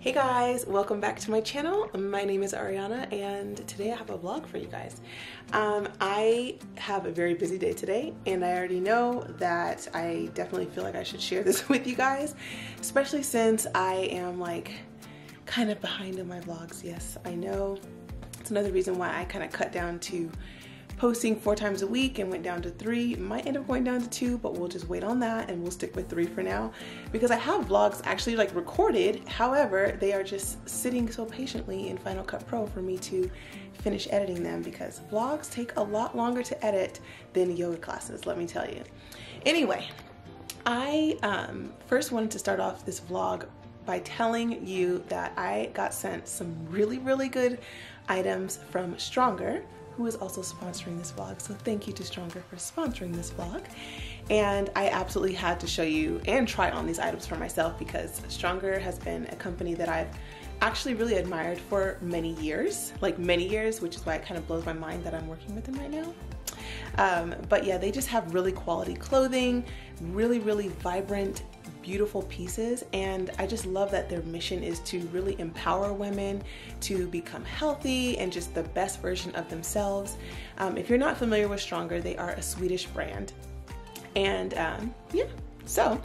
Hey guys, welcome back to my channel. My name is Arianna and today I have a vlog for you guys. Um, I have a very busy day today and I already know that I definitely feel like I should share this with you guys, especially since I am like kind of behind on my vlogs. Yes, I know. It's another reason why I kind of cut down to posting four times a week and went down to three. Might end up going down to two, but we'll just wait on that and we'll stick with three for now because I have vlogs actually like recorded. However, they are just sitting so patiently in Final Cut Pro for me to finish editing them because vlogs take a lot longer to edit than yoga classes, let me tell you. Anyway, I um, first wanted to start off this vlog by telling you that I got sent some really, really good items from Stronger who is also sponsoring this vlog. So thank you to Stronger for sponsoring this vlog. And I absolutely had to show you and try on these items for myself because Stronger has been a company that I've actually really admired for many years, like many years, which is why it kind of blows my mind that I'm working with them right now. Um, but yeah, they just have really quality clothing, really, really vibrant beautiful pieces and I just love that their mission is to really empower women to become healthy and just the best version of themselves. Um, if you're not familiar with Stronger, they are a Swedish brand. And um, yeah, so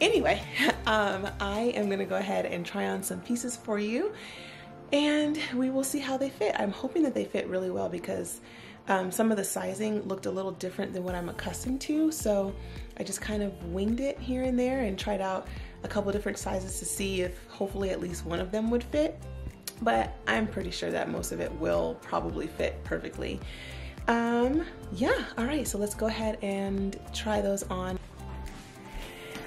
anyway, um, I am gonna go ahead and try on some pieces for you and we will see how they fit. I'm hoping that they fit really well because um, some of the sizing looked a little different than what I'm accustomed to, so I just kind of winged it here and there and tried out a couple different sizes to see if hopefully at least one of them would fit. But I'm pretty sure that most of it will probably fit perfectly. Um, yeah, all right, so let's go ahead and try those on.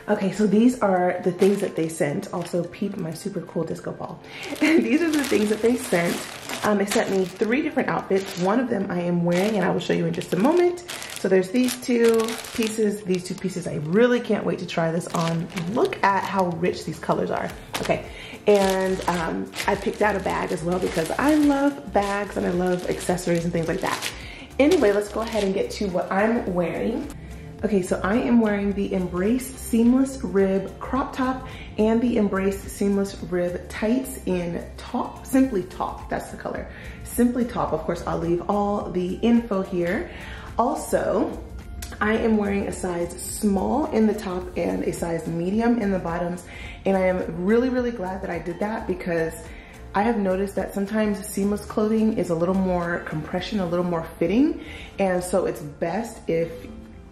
Okay, so these are the things that they sent. Also, peep my super cool disco ball. these are the things that they sent. Um, they sent me three different outfits. One of them I am wearing and I will show you in just a moment. So there's these two pieces, these two pieces. I really can't wait to try this on. Look at how rich these colors are. Okay, and um, I picked out a bag as well because I love bags and I love accessories and things like that. Anyway, let's go ahead and get to what I'm wearing. Okay, so I am wearing the Embrace Seamless Rib crop top and the Embrace Seamless Rib tights in top, Simply Taupe, that's the color. Simply Taupe, of course, I'll leave all the info here. Also, I am wearing a size small in the top and a size medium in the bottoms. And I am really, really glad that I did that because I have noticed that sometimes seamless clothing is a little more compression, a little more fitting. And so it's best if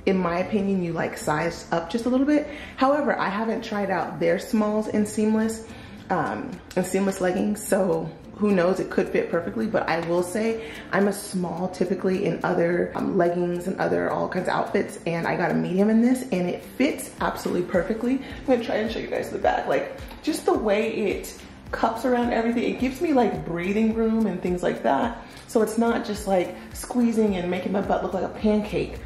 in my opinion, you like size up just a little bit. However, I haven't tried out their smalls in seamless, um, in seamless leggings, so who knows, it could fit perfectly, but I will say I'm a small typically in other um, leggings and other all kinds of outfits, and I got a medium in this, and it fits absolutely perfectly. I'm gonna try and show you guys the back, like just the way it cups around everything, it gives me like breathing room and things like that. So it's not just like squeezing and making my butt look like a pancake.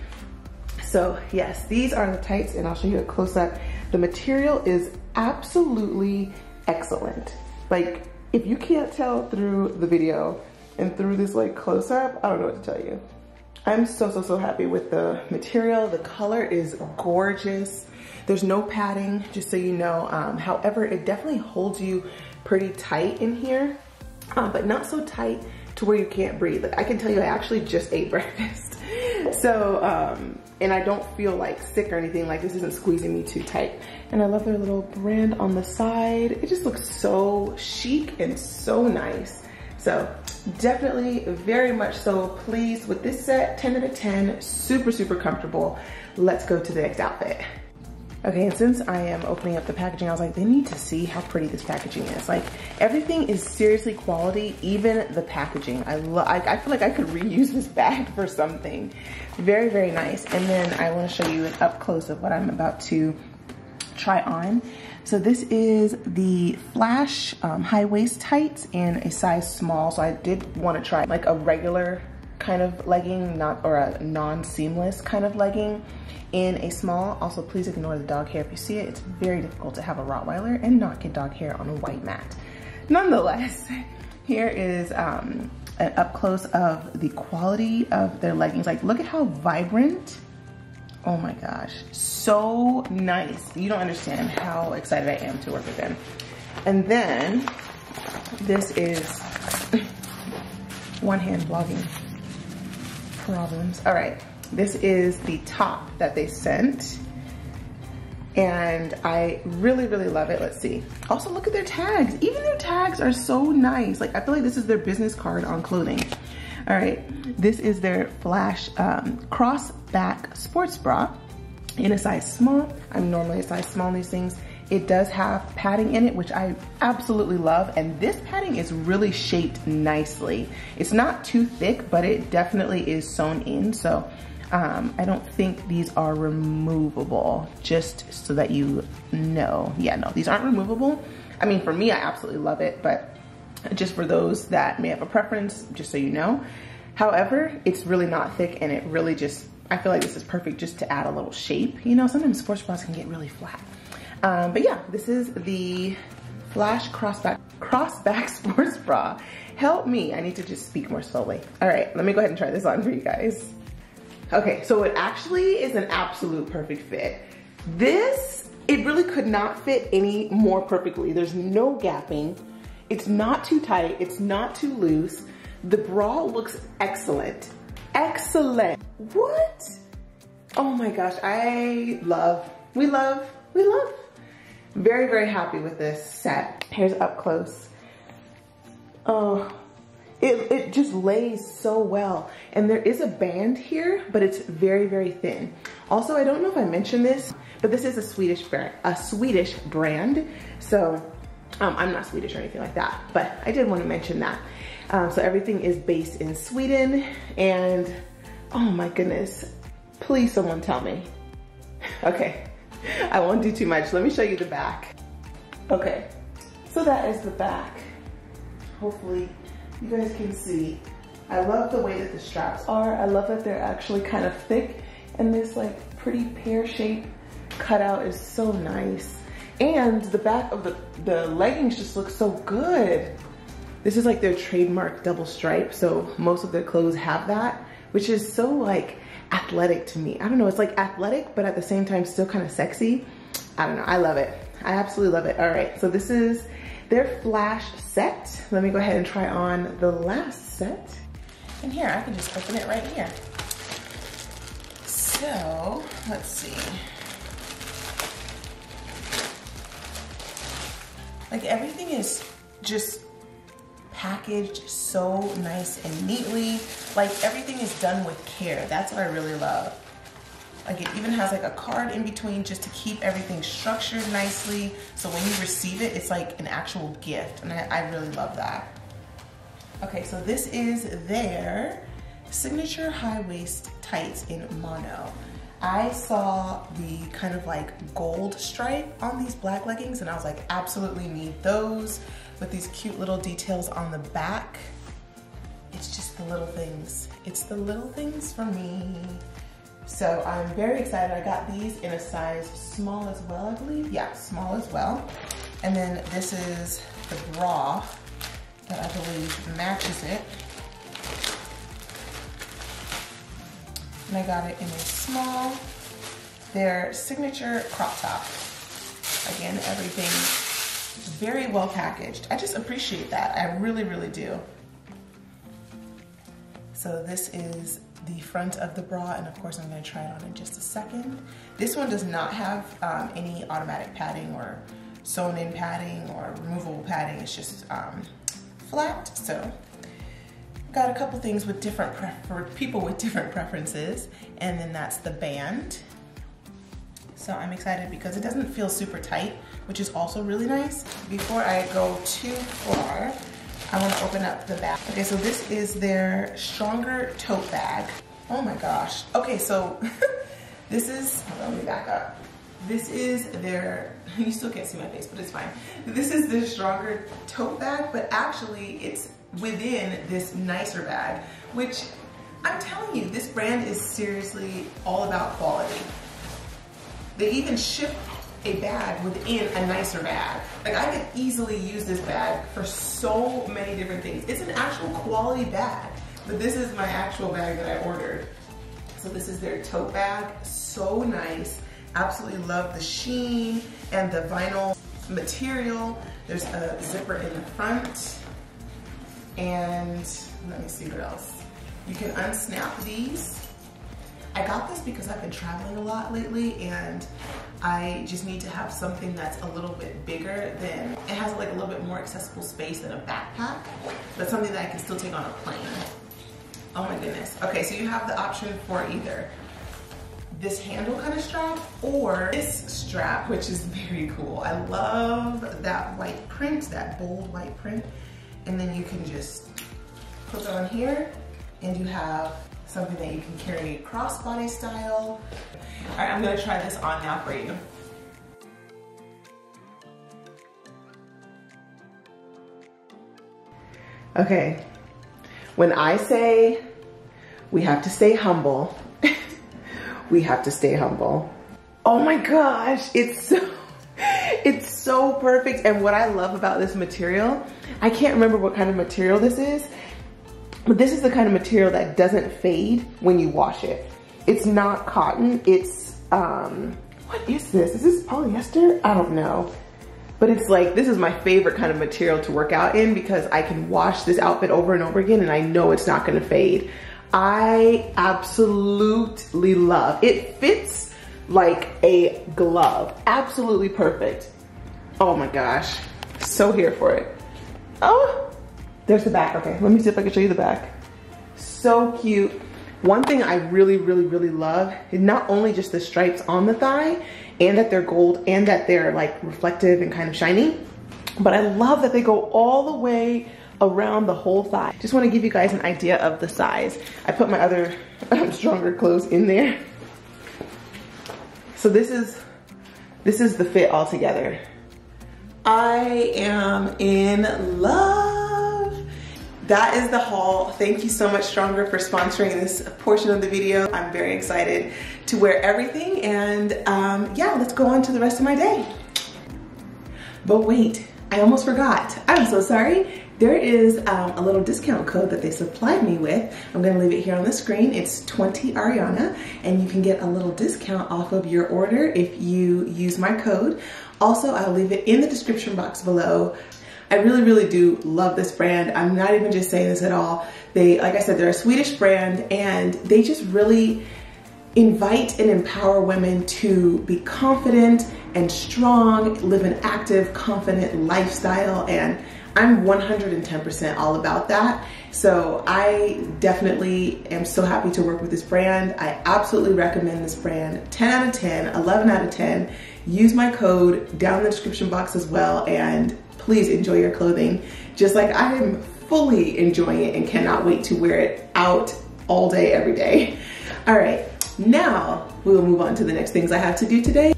So yes, these are the tights and I'll show you a close up. The material is absolutely excellent. Like if you can't tell through the video and through this like close up, I don't know what to tell you. I'm so, so, so happy with the material. The color is gorgeous. There's no padding, just so you know. Um, however, it definitely holds you pretty tight in here, um, but not so tight to where you can't breathe. Like, I can tell you I actually just ate breakfast. So, um, and I don't feel like sick or anything, like this isn't squeezing me too tight. And I love their little brand on the side. It just looks so chic and so nice. So definitely very much so pleased with this set, 10 out of 10, super, super comfortable. Let's go to the next outfit. Okay, and since I am opening up the packaging, I was like, they need to see how pretty this packaging is. Like, everything is seriously quality, even the packaging. I, I, I feel like I could reuse this bag for something. Very, very nice. And then I wanna show you an up close of what I'm about to try on. So this is the Flash um, high waist tights in a size small. So I did wanna try like a regular kind of legging, not or a non-seamless kind of legging in a small. Also, please ignore the dog hair if you see it. It's very difficult to have a Rottweiler and not get dog hair on a white mat. Nonetheless, here is um, an up close of the quality of their leggings. Like, look at how vibrant. Oh my gosh, so nice. You don't understand how excited I am to work with them. And then this is one hand vlogging problems. All right, this is the top that they sent. And I really, really love it. Let's see. Also, look at their tags. Even their tags are so nice. Like, I feel like this is their business card on clothing. All right, this is their Flash um, Cross Back Sports Bra in a size small. I'm normally a size small in these things. It does have padding in it, which I absolutely love. And this padding is really shaped nicely. It's not too thick, but it definitely is sewn in. So um, I don't think these are removable, just so that you know. Yeah, no, these aren't removable. I mean, for me, I absolutely love it, but just for those that may have a preference, just so you know. However, it's really not thick and it really just, I feel like this is perfect just to add a little shape. You know, sometimes sports bras can get really flat. Um, but yeah, this is the Flash Crossback, Crossback Sports Bra. Help me, I need to just speak more slowly. All right, let me go ahead and try this on for you guys. Okay, so it actually is an absolute perfect fit. This, it really could not fit any more perfectly. There's no gapping. It's not too tight, it's not too loose. The bra looks excellent. Excellent. What? Oh my gosh, I love, we love, we love. Very, very happy with this set. Here's up close. Oh, it, it just lays so well. And there is a band here, but it's very, very thin. Also, I don't know if I mentioned this, but this is a Swedish brand, a Swedish brand. So um, I'm not Swedish or anything like that, but I did want to mention that. Um, so everything is based in Sweden and oh my goodness, please someone tell me. Okay, I won't do too much. Let me show you the back. Okay, so that is the back. Hopefully you guys can see. I love the way that the straps are. I love that they're actually kind of thick and this like pretty pear shape cutout is so nice. And the back of the, the leggings just looks so good. This is like their trademark double stripe. So most of their clothes have that, which is so like athletic to me. I don't know, it's like athletic, but at the same time still kind of sexy. I don't know, I love it. I absolutely love it. All right, so this is their flash set. Let me go ahead and try on the last set. And here, I can just open it right here. So, let's see. Like everything is just packaged so nice and neatly. Like everything is done with care. That's what I really love. Like it even has like a card in between just to keep everything structured nicely. So when you receive it, it's like an actual gift. And I, I really love that. Okay, so this is their signature high waist tights in mono. I saw the kind of like gold stripe on these black leggings and I was like, absolutely need those with these cute little details on the back. It's just the little things. It's the little things for me. So I'm very excited. I got these in a size small as well, I believe. Yeah, small as well. And then this is the bra that I believe matches it. And I got it in a small, their signature crop top. Again, everything very well packaged. I just appreciate that. I really, really do. So this is the front of the bra and of course I'm going to try it on in just a second. This one does not have um, any automatic padding or sewn in padding or removable padding. It's just um, flat. So got a couple things with different for people with different preferences and then that's the band. So I'm excited because it doesn't feel super tight, which is also really nice. Before I go too far, I want to open up the bag. Okay, so this is their Stronger Tote Bag. Oh my gosh. Okay, so this is, let me back up. This is their, you still can't see my face, but it's fine. This is the Stronger Tote Bag, but actually it's within this nicer bag, which I'm telling you, this brand is seriously all about quality. They even ship a bag within a nicer bag. Like I could easily use this bag for so many different things. It's an actual quality bag, but this is my actual bag that I ordered. So this is their tote bag, so nice. Absolutely love the sheen and the vinyl material. There's a zipper in the front. And let me see what else. You can unsnap these. I got this because I've been traveling a lot lately and I just need to have something that's a little bit bigger than, it has like a little bit more accessible space than a backpack, but something that I can still take on a plane. Oh my goodness. Okay, so you have the option for either this handle kind of strap or this strap, which is very cool. I love that white print, that bold white print. And then you can just put it on here and you have something that you can carry crossbody style. All right, I'm gonna try this on now for you. Okay, when I say we have to stay humble, we have to stay humble. Oh my gosh, it's so, it's so perfect. And what I love about this material, I can't remember what kind of material this is, but this is the kind of material that doesn't fade when you wash it. It's not cotton, it's, um, what is this? Is this polyester? I don't know. But it's like, this is my favorite kind of material to work out in because I can wash this outfit over and over again and I know it's not gonna fade. I absolutely love. It fits like a glove. Absolutely perfect. Oh my gosh. So here for it. Oh, there's the back. Okay, let me see if I can show you the back. So cute. One thing I really, really, really love is not only just the stripes on the thigh and that they're gold and that they're like reflective and kind of shiny, but I love that they go all the way around the whole thigh. Just wanna give you guys an idea of the size. I put my other stronger clothes in there. So this is, this is the fit all together. I am in love. That is the haul. Thank you so much Stronger for sponsoring this portion of the video. I'm very excited to wear everything and um, yeah, let's go on to the rest of my day. But wait, I almost forgot. I'm so sorry there is um, a little discount code that they supplied me with. I'm gonna leave it here on the screen. It's 20 Arianna and you can get a little discount off of your order if you use my code. Also, I'll leave it in the description box below. I really, really do love this brand. I'm not even just saying this at all. They, like I said, they're a Swedish brand and they just really invite and empower women to be confident and strong, live an active, confident lifestyle. And I'm 110% all about that. So I definitely am so happy to work with this brand. I absolutely recommend this brand. 10 out of 10, 11 out of 10. Use my code down in the description box as well and please enjoy your clothing. Just like I am fully enjoying it and cannot wait to wear it out all day, every day. All right, now we will move on to the next things I have to do today.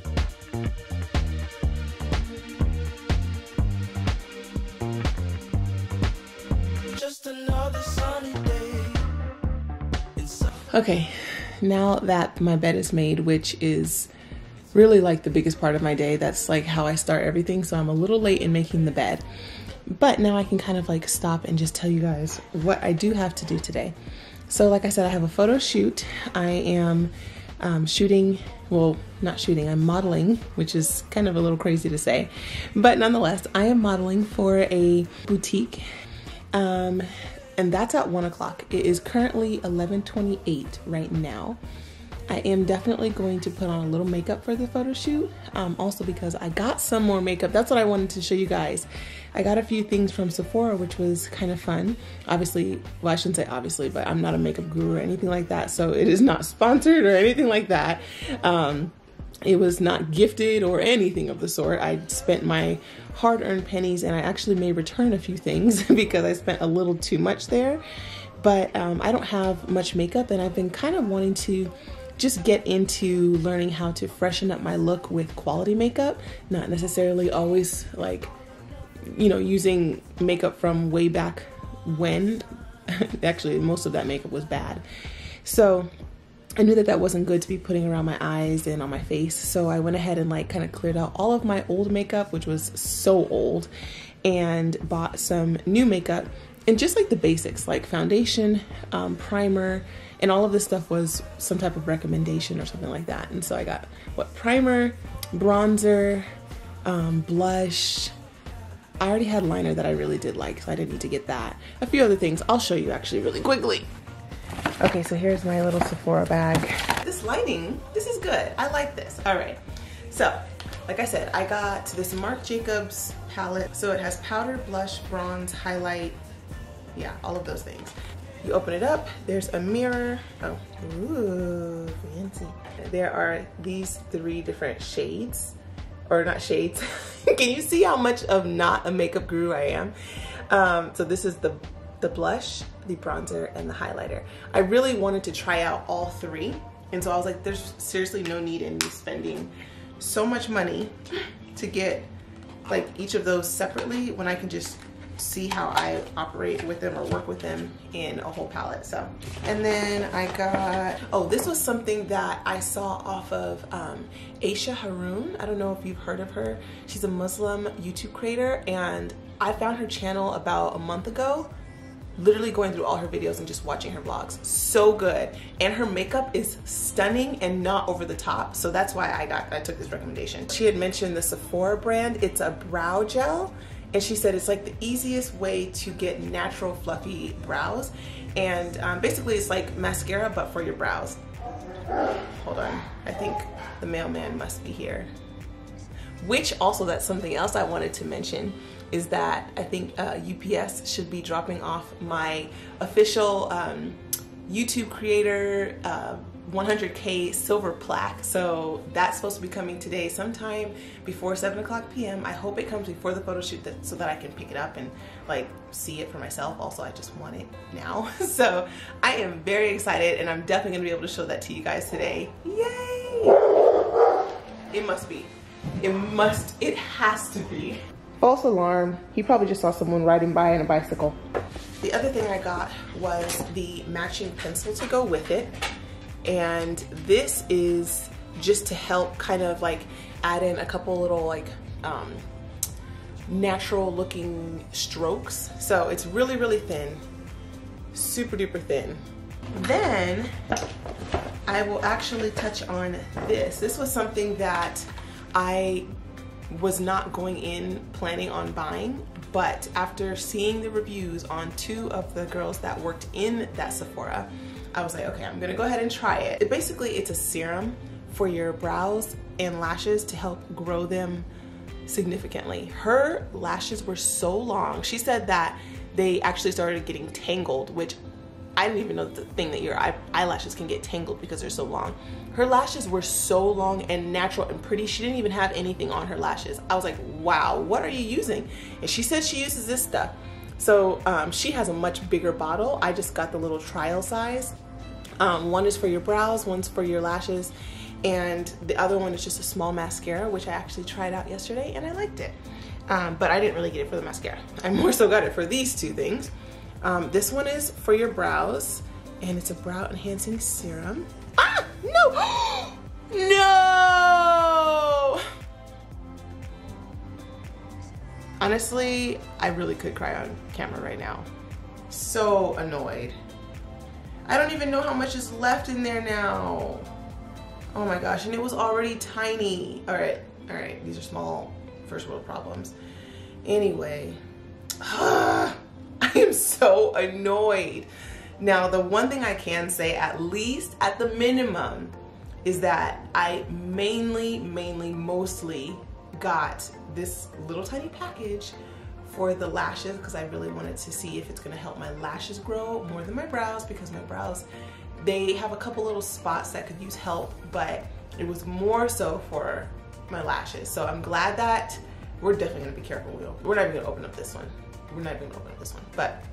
Okay, now that my bed is made, which is really like the biggest part of my day, that's like how I start everything. So I'm a little late in making the bed. But now I can kind of like stop and just tell you guys what I do have to do today. So, like I said, I have a photo shoot. I am um, shooting, well, not shooting, I'm modeling, which is kind of a little crazy to say. But nonetheless, I am modeling for a boutique. Um, and that's at one o'clock. It is currently 11:28 right now. I am definitely going to put on a little makeup for the photo shoot. Um, also because I got some more makeup. That's what I wanted to show you guys. I got a few things from Sephora, which was kind of fun. Obviously, well, I shouldn't say obviously, but I'm not a makeup guru or anything like that. So it is not sponsored or anything like that. Um, it was not gifted or anything of the sort. I spent my hard earned pennies and I actually may return a few things because I spent a little too much there. But um, I don't have much makeup and I've been kind of wanting to just get into learning how to freshen up my look with quality makeup, not necessarily always like, you know, using makeup from way back when. Actually, most of that makeup was bad. So I knew that that wasn't good to be putting around my eyes and on my face. So I went ahead and like kind of cleared out all of my old makeup, which was so old, and bought some new makeup and just like the basics like foundation, um, primer, and all of this stuff was some type of recommendation or something like that. And so I got what primer, bronzer, um, blush. I already had liner that I really did like, so I didn't need to get that. A few other things I'll show you actually really quickly. Okay, so here's my little Sephora bag. This lighting, this is good. I like this. All right, so like I said, I got this Marc Jacobs palette. So it has powder, blush, bronze, highlight, yeah, all of those things. You open it up, there's a mirror. Oh, ooh, fancy. There are these three different shades, or not shades. Can you see how much of not a makeup guru I am? Um, so this is the, the blush, the bronzer, and the highlighter. I really wanted to try out all three. And so I was like, there's seriously no need in me spending so much money to get like each of those separately when I can just see how I operate with them or work with them in a whole palette. So, and then I got, oh, this was something that I saw off of um, Aysha Harun. I don't know if you've heard of her. She's a Muslim YouTube creator and I found her channel about a month ago literally going through all her videos and just watching her vlogs. So good. And her makeup is stunning and not over the top. So that's why I got I took this recommendation. She had mentioned the Sephora brand. It's a brow gel. And she said it's like the easiest way to get natural fluffy brows. And um, basically it's like mascara but for your brows. Hold on. I think the mailman must be here. Which also that's something else I wanted to mention is that I think uh, UPS should be dropping off my official um, YouTube creator uh, 100k silver plaque. So that's supposed to be coming today sometime before 7 o'clock p.m. I hope it comes before the photo shoot that, so that I can pick it up and like see it for myself. Also, I just want it now. so I am very excited and I'm definitely gonna be able to show that to you guys today. Yay! It must be. It must, it has to be. False alarm. He probably just saw someone riding by on a bicycle. The other thing I got was the matching pencil to go with it. And this is just to help kind of like add in a couple little like um, natural looking strokes. So it's really, really thin, super duper thin. Then I will actually touch on this. This was something that I was not going in planning on buying, but after seeing the reviews on two of the girls that worked in that Sephora, I was like, okay, I'm gonna go ahead and try it. it basically, it's a serum for your brows and lashes to help grow them significantly. Her lashes were so long. She said that they actually started getting tangled, which I didn't even know the thing that your eyelashes can get tangled because they're so long. Her lashes were so long and natural and pretty. She didn't even have anything on her lashes. I was like, wow, what are you using? And she said she uses this stuff. So um, she has a much bigger bottle. I just got the little trial size. Um, one is for your brows, one's for your lashes, and the other one is just a small mascara, which I actually tried out yesterday and I liked it. Um, but I didn't really get it for the mascara. I more so got it for these two things. Um, this one is for your brows and it's a brow enhancing serum. Ah, no, no. Honestly, I really could cry on camera right now. So annoyed. I don't even know how much is left in there now. Oh my gosh, and it was already tiny. All right, all right, these are small first world problems. Anyway, I am so annoyed. Now, the one thing I can say, at least at the minimum, is that I mainly, mainly, mostly got this little tiny package for the lashes because I really wanted to see if it's gonna help my lashes grow more than my brows because my brows, they have a couple little spots that could use help, but it was more so for my lashes. So I'm glad that we're definitely gonna be careful. We're not even gonna open up this one we're not even gonna open up this one, but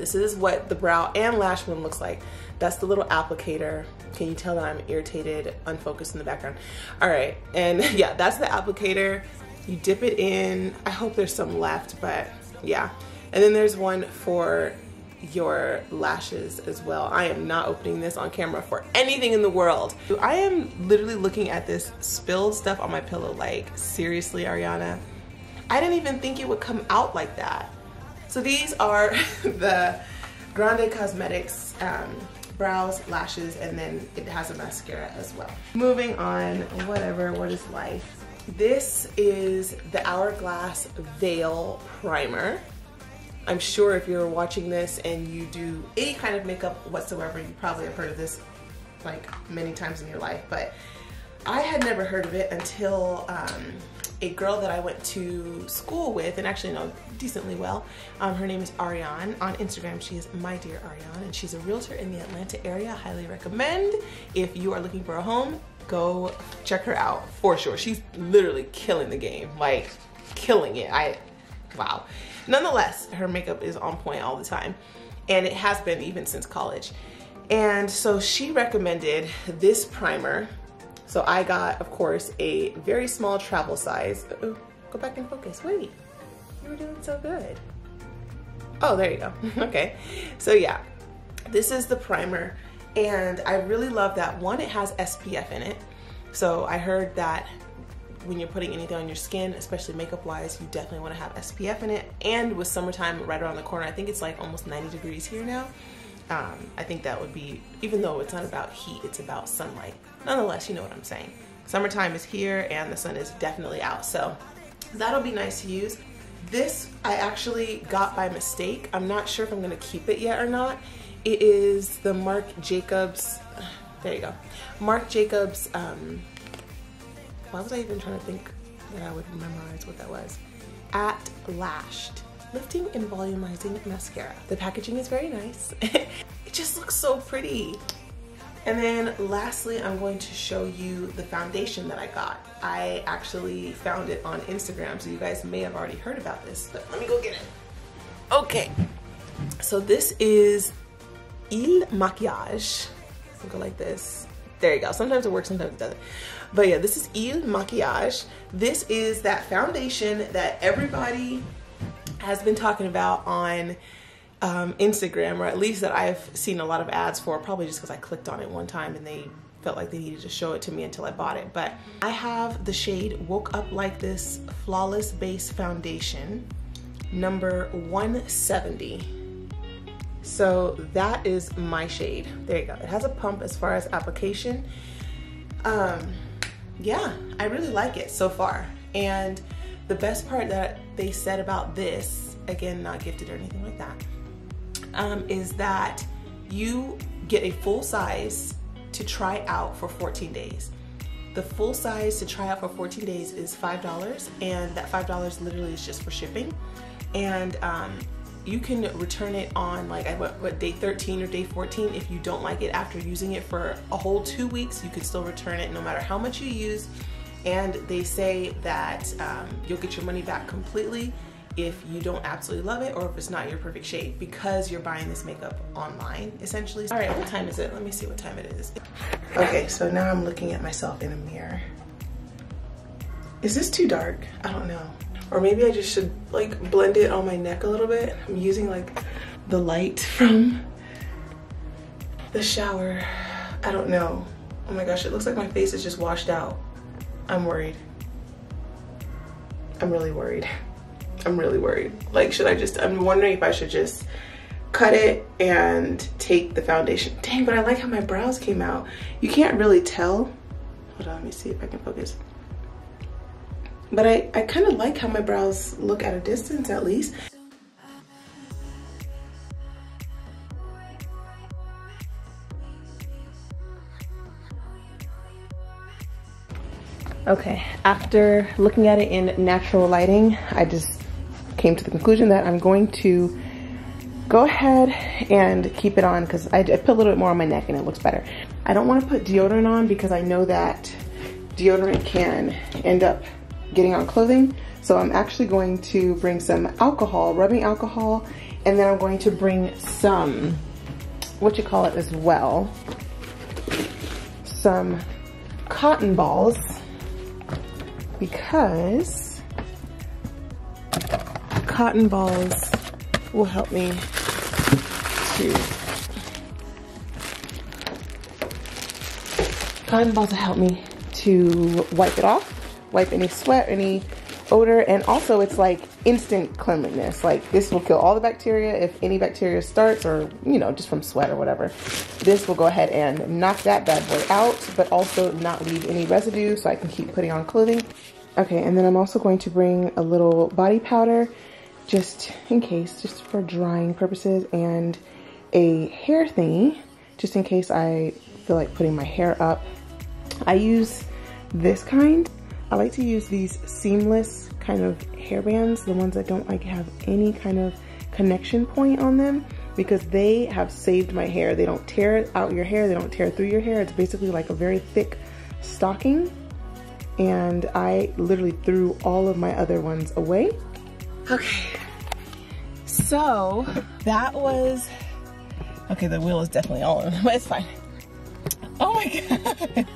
this is what the brow and lash one looks like. That's the little applicator. Can you tell that I'm irritated, unfocused in the background? All right, and yeah, that's the applicator. You dip it in. I hope there's some left, but yeah. And then there's one for your lashes as well. I am not opening this on camera for anything in the world. I am literally looking at this spilled stuff on my pillow like, seriously, Arianna? I didn't even think it would come out like that. So these are the Grande Cosmetics um, brows, lashes, and then it has a mascara as well. Moving on, whatever, what is life? This is the Hourglass Veil Primer. I'm sure if you're watching this and you do any kind of makeup whatsoever, you probably have heard of this like many times in your life, but I had never heard of it until um, a girl that I went to school with and actually know decently well. Um, her name is Ariane. On Instagram, she is my dear Ariane, and she's a realtor in the Atlanta area. Highly recommend if you are looking for a home, go check her out for sure. She's literally killing the game, like killing it. I, wow. Nonetheless, her makeup is on point all the time, and it has been even since college. And so she recommended this primer so I got, of course, a very small travel size. Go back and focus, wait. You were doing so good. Oh, there you go, okay. So yeah, this is the primer and I really love that. One, it has SPF in it. So I heard that when you're putting anything on your skin, especially makeup wise, you definitely wanna have SPF in it. And with summertime right around the corner, I think it's like almost 90 degrees here now. Um, I think that would be, even though it's not about heat, it's about sunlight. Nonetheless, you know what I'm saying. Summertime is here and the sun is definitely out. So that'll be nice to use. This I actually got by mistake. I'm not sure if I'm gonna keep it yet or not. It is the Marc Jacobs, there you go. Marc Jacobs, um, why was I even trying to think that I would memorize what that was? At Lash'd lifting and volumizing mascara. The packaging is very nice. it just looks so pretty. And then lastly, I'm going to show you the foundation that I got. I actually found it on Instagram, so you guys may have already heard about this, but let me go get it. Okay, so this is Il Makiage. I'll go like this. There you go. Sometimes it works, sometimes it doesn't. But yeah, this is Il Makiage. This is that foundation that everybody has been talking about on um, Instagram, or at least that I've seen a lot of ads for, probably just because I clicked on it one time and they felt like they needed to show it to me until I bought it. But I have the shade Woke Up Like This Flawless Base Foundation, number 170. So that is my shade. There you go. It has a pump as far as application. Um, yeah, I really like it so far. And the best part that they said about this, again, not gifted or anything like that, um, is that you get a full size to try out for 14 days. The full size to try out for 14 days is $5 and that $5 literally is just for shipping. And um, you can return it on like what, what, day 13 or day 14 if you don't like it after using it for a whole two weeks you can still return it no matter how much you use and they say that um, you'll get your money back completely if you don't absolutely love it or if it's not your perfect shade because you're buying this makeup online essentially. All right, what time is it? Let me see what time it is. Okay, so now I'm looking at myself in a mirror. Is this too dark? I don't know. Or maybe I just should like blend it on my neck a little bit. I'm using like the light from the shower. I don't know. Oh my gosh, it looks like my face is just washed out. I'm worried. I'm really worried. I'm really worried. Like, should I just, I'm wondering if I should just cut it and take the foundation. Dang, but I like how my brows came out. You can't really tell. Hold on, let me see if I can focus. But I, I kind of like how my brows look at a distance at least. Okay, after looking at it in natural lighting, I just came to the conclusion that I'm going to go ahead and keep it on because I, I, put a little bit more on my neck and it looks better. I don't want to put deodorant on because I know that deodorant can end up getting on clothing. So I'm actually going to bring some alcohol, rubbing alcohol, and then I'm going to bring some, what you call it as well, some cotton balls because cotton balls will help me to cotton balls will help me to wipe it off wipe any sweat any odor and also it's like instant cleanliness like this will kill all the bacteria if any bacteria starts or you know just from sweat or whatever this will go ahead and knock that bad boy out but also not leave any residue so I can keep putting on clothing Okay, and then I'm also going to bring a little body powder just in case, just for drying purposes, and a hair thingy just in case I feel like putting my hair up. I use this kind. I like to use these seamless kind of hair bands, the ones that don't like have any kind of connection point on them because they have saved my hair. They don't tear out your hair, they don't tear through your hair. It's basically like a very thick stocking and I literally threw all of my other ones away. Okay, so that was, okay, the wheel is definitely all in, but it's fine. Oh my god.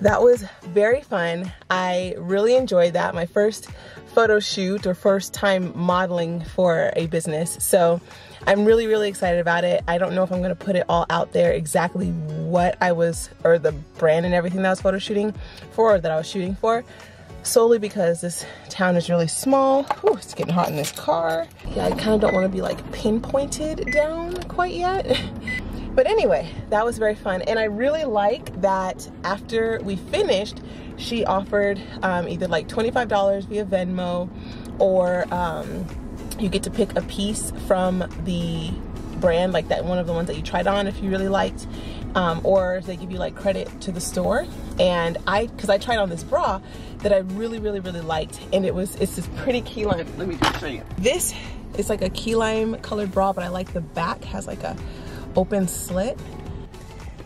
That was very fun. I really enjoyed that. My first photo shoot or first time modeling for a business. So I'm really, really excited about it. I don't know if I'm gonna put it all out there exactly what I was, or the brand and everything that I was photo shooting for, or that I was shooting for, solely because this town is really small. Ooh, it's getting hot in this car. Yeah, I kind of don't want to be like pinpointed down quite yet. But anyway, that was very fun. And I really like that after we finished, she offered um, either like $25 via Venmo or um, you get to pick a piece from the brand, like that one of the ones that you tried on if you really liked, um, or they give you like credit to the store. And I, cause I tried on this bra that I really, really, really liked. And it was, it's this pretty key lime. Let me just show you. This is like a key lime colored bra, but I like the back has like a open slit.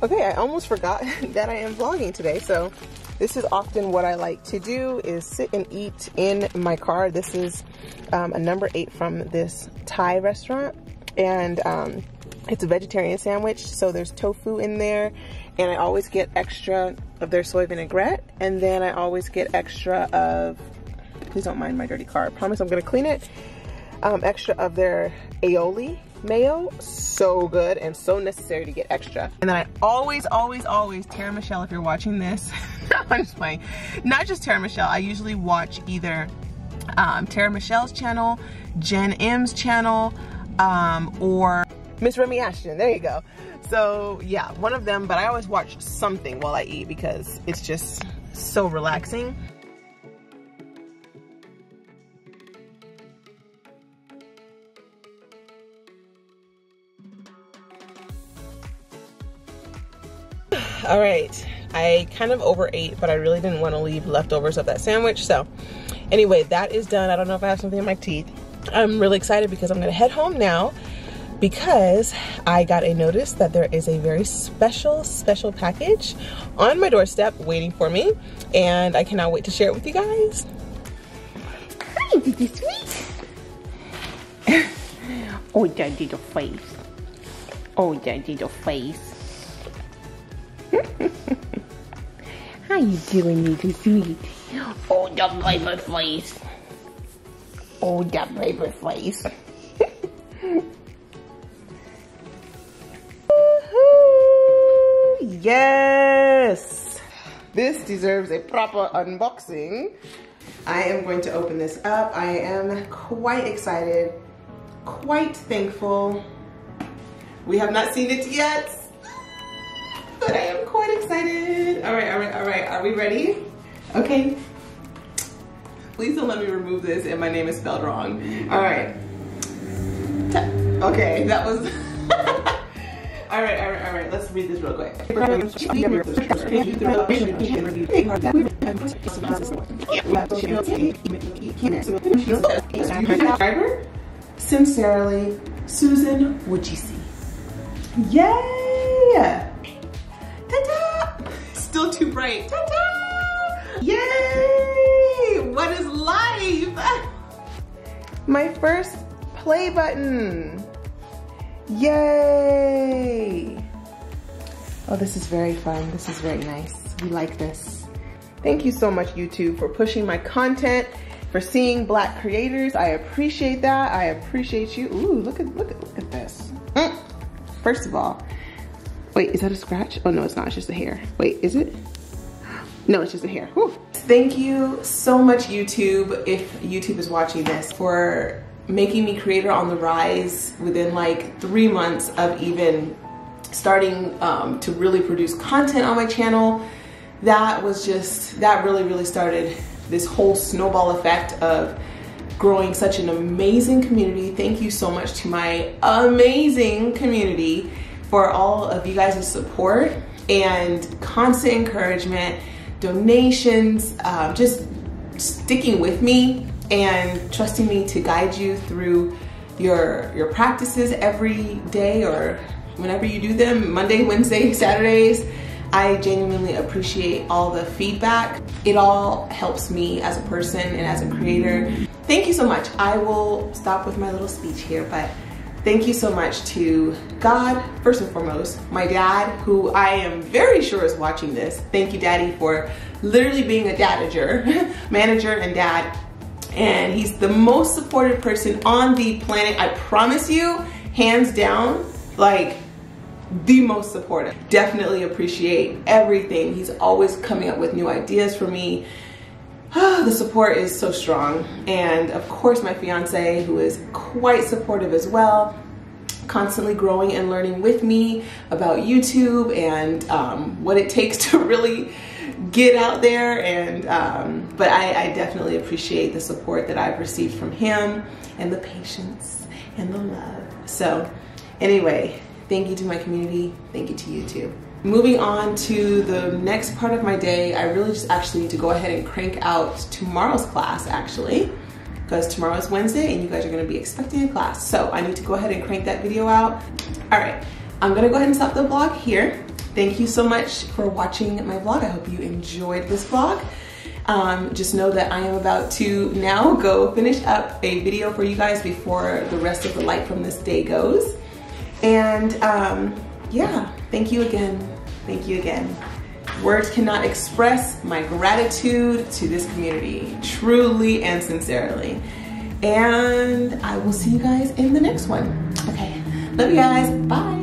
Okay, I almost forgot that I am vlogging today. So this is often what I like to do is sit and eat in my car. This is um, a number eight from this Thai restaurant and um, it's a vegetarian sandwich. So there's tofu in there and I always get extra of their soy vinaigrette and then I always get extra of, please don't mind my dirty car. I promise I'm gonna clean it. Um, extra of their aioli mayo. So good and so necessary to get extra. And then I always, always, always, Tara Michelle, if you're watching this, I'm just playing. Not just Tara Michelle, I usually watch either um, Tara Michelle's channel, Jen M's channel, um, or Miss Remi Ashten, there you go. So yeah, one of them, but I always watch something while I eat because it's just so relaxing. All right i kind of overate but i really didn't want to leave leftovers of that sandwich so anyway that is done i don't know if i have something in my teeth i'm really excited because i'm gonna head home now because I got a notice that there is a very special, special package on my doorstep waiting for me. And I cannot wait to share it with you guys. Hi, Didi Sweet. oh, that little face. Oh, that little face. How you doing, little sweet? Oh, that baby face. Oh, that baby face. yes! This deserves a proper unboxing. I am going to open this up. I am quite excited, quite thankful. We have not seen it yet, I am quite excited. All right, all right, all right. Are we ready? Okay. Please don't let me remove this and my name is spelled wrong. All right. Okay, that was... all right, all right, all right. Let's read this real quick. Sincerely, Susan Wojcicki. Yay! Still. Ta-da! Yay! What is life? My first play button. Yay! Oh, this is very fun. This is very nice. We like this. Thank you so much, YouTube, for pushing my content, for seeing black creators. I appreciate that. I appreciate you. Ooh, look at look at look at this. Mm. First of all, wait, is that a scratch? Oh no, it's not. It's just a hair. Wait, is it? No, it's just a hair. Whew. Thank you so much, YouTube, if YouTube is watching this, for making me creator on the rise within like three months of even starting um, to really produce content on my channel. that was just, that really, really started this whole snowball effect of growing such an amazing community. Thank you so much to my amazing community for all of you guys' support and constant encouragement, donations, um, just sticking with me and trusting me to guide you through your your practices every day or whenever you do them, Monday, Wednesday, Saturdays. I genuinely appreciate all the feedback. It all helps me as a person and as a creator. Thank you so much. I will stop with my little speech here, but thank you so much to God, first and foremost, my dad, who I am very sure is watching this. Thank you, daddy, for literally being a dadager, manager and dad. And he's the most supportive person on the planet. I promise you, hands down, like the most supportive. Definitely appreciate everything. He's always coming up with new ideas for me. the support is so strong. And of course, my fiance, who is quite supportive as well, constantly growing and learning with me about YouTube and um, what it takes to really get out there. And um, but I, I definitely appreciate the support that I've received from him and the patience and the love. So anyway, Thank you to my community. Thank you to YouTube. Moving on to the next part of my day, I really just actually need to go ahead and crank out tomorrow's class actually, because tomorrow is Wednesday and you guys are gonna be expecting a class. So I need to go ahead and crank that video out. All right, I'm gonna go ahead and stop the vlog here. Thank you so much for watching my vlog. I hope you enjoyed this vlog. Um, just know that I am about to now go finish up a video for you guys before the rest of the light from this day goes. And um, yeah, thank you again. Thank you again. Words cannot express my gratitude to this community, truly and sincerely. And I will see you guys in the next one. Okay, love you guys. Bye.